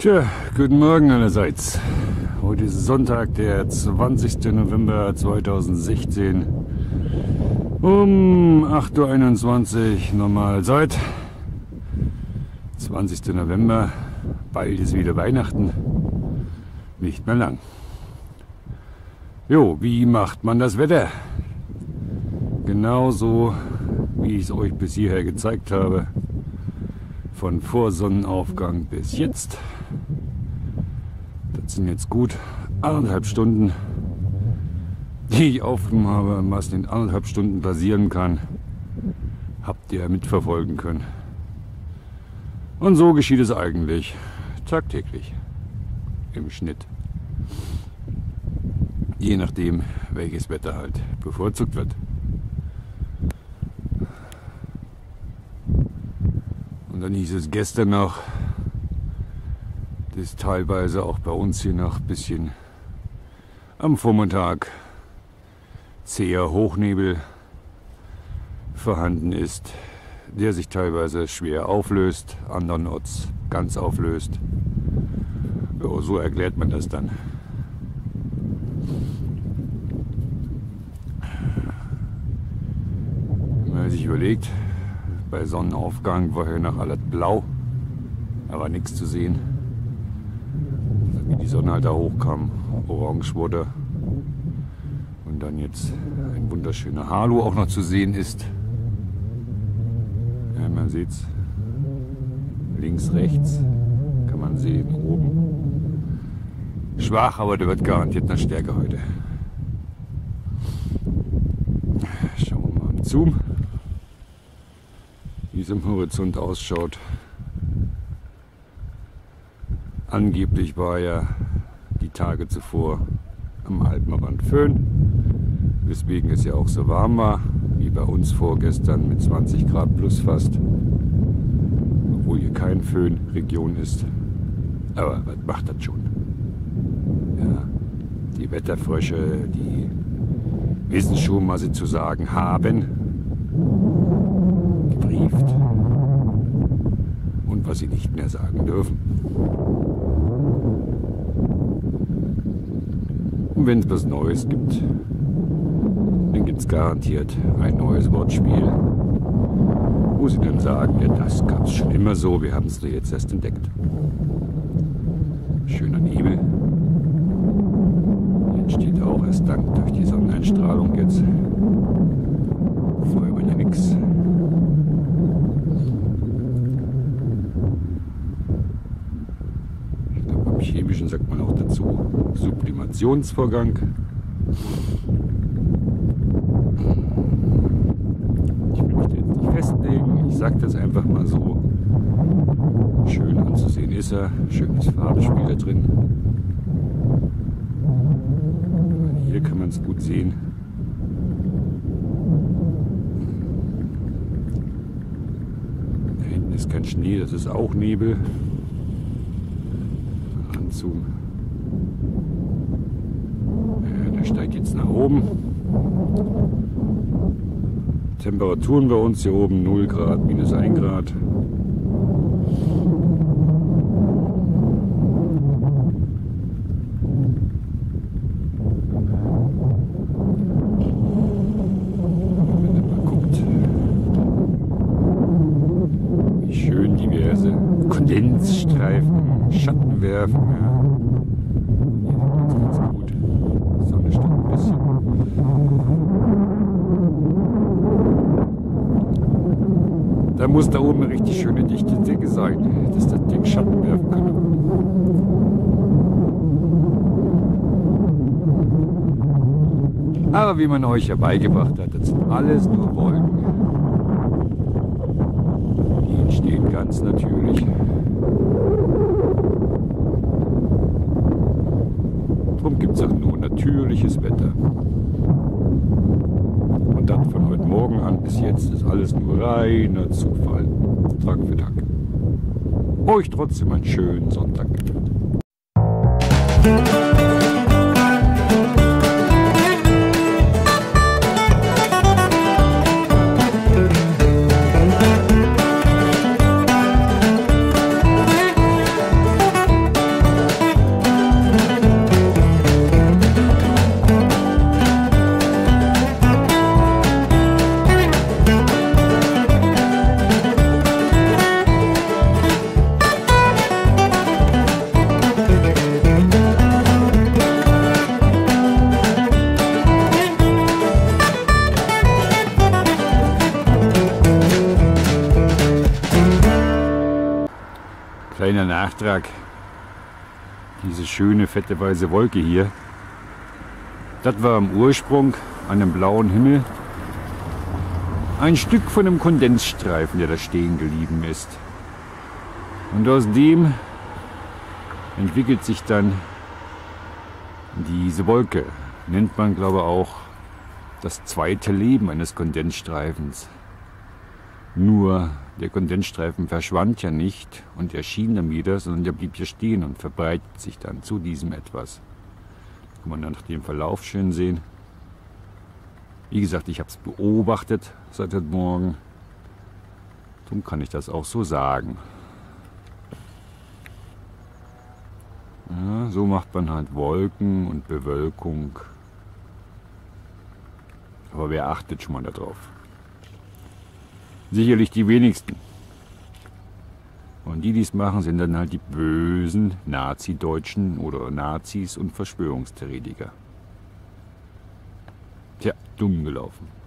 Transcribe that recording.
Tja, guten Morgen allerseits. Heute ist Sonntag, der 20. November 2016. Um 8.21 Uhr Normalzeit. 20. November, bald ist wieder Weihnachten. Nicht mehr lang. Jo, wie macht man das Wetter? Genauso, wie ich es euch bis hierher gezeigt habe. Von Vorsonnenaufgang bis jetzt. Sind jetzt gut anderthalb Stunden, die ich aufgenommen habe, was in anderthalb Stunden passieren kann, habt ihr mitverfolgen können. Und so geschieht es eigentlich tagtäglich im Schnitt. Je nachdem, welches Wetter halt bevorzugt wird. Und dann hieß es gestern noch, dass teilweise auch bei uns hier noch ein bisschen am Vormittag zäher Hochnebel vorhanden ist, der sich teilweise schwer auflöst, andernorts ganz auflöst. Ja, so erklärt man das dann. Wenn man sich überlegt, bei Sonnenaufgang war hier noch alles blau, war nichts zu sehen. Die Sonne halt da hochkam, orange wurde und dann jetzt ein wunderschöner Halo auch noch zu sehen ist. Ja, man sieht's. Links, rechts kann man sehen, oben. Schwach, aber der wird garantiert noch stärker heute. Schauen wir mal im Zoom wie es im Horizont ausschaut. Angeblich war ja die Tage zuvor am Alpenrand Föhn, weswegen es ja auch so warm war, wie bei uns vorgestern mit 20 Grad plus fast, obwohl hier kein Föhnregion ist. Aber was macht das schon? Ja, die Wetterfrösche, die wissen schon, was sie zu sagen haben gebrieft und was sie nicht mehr sagen dürfen. Und wenn es was Neues gibt, dann gibt es garantiert ein neues Wortspiel, wo sie dann sagen, ja, das gab es schon immer so, wir haben es nur jetzt erst entdeckt. Schöner Nebel. Entsteht auch erst dank durch die Sonneneinstrahlung jetzt. Vorher war ja nichts. Chemischen sagt man auch dazu Sublimationsvorgang. Ich da jetzt nicht festlegen, ich sage das einfach mal so. Schön anzusehen ist er, schönes Farbenspiel da drin. Hier kann man es gut sehen. Da hinten ist kein Schnee, das ist auch Nebel ranzoomen. Ja, der steigt jetzt nach oben. Temperaturen bei uns hier oben 0 Grad, minus 1 Grad. Wenn man mal guckt, wie schön diverse Kondensstreifen Schatten werfen. Ja. Da muss da oben eine richtig schöne dichte Decke sein, dass das Ding Schatten werfen kann. Aber wie man euch ja beigebracht hat, das sind alles nur Wolken. Die entstehen ganz natürlich. Darum gibt es auch nur natürliches Wetter. Und dann von heute Morgen an bis jetzt ist alles nur reiner Zufall. Tag für Tag. Euch trotzdem einen schönen Sonntag. Kleiner Nachtrag. Diese schöne, fette, weiße Wolke hier. Das war im Ursprung an dem blauen Himmel ein Stück von einem Kondensstreifen, der da stehen geblieben ist. Und aus dem entwickelt sich dann diese Wolke. Nennt man, glaube ich, auch das zweite Leben eines Kondensstreifens. Nur der Kondensstreifen verschwand ja nicht und erschien dann wieder, sondern der blieb hier stehen und verbreitet sich dann zu diesem etwas. Kann man dann nach dem Verlauf schön sehen. Wie gesagt, ich habe es beobachtet seit heute Morgen. Darum kann ich das auch so sagen. Ja, so macht man halt Wolken und Bewölkung. Aber wer achtet schon mal darauf? Sicherlich die wenigsten. Und die, die es machen, sind dann halt die bösen Nazi-Deutschen oder Nazis und Verschwörungstheoretiker. Tja, dumm gelaufen.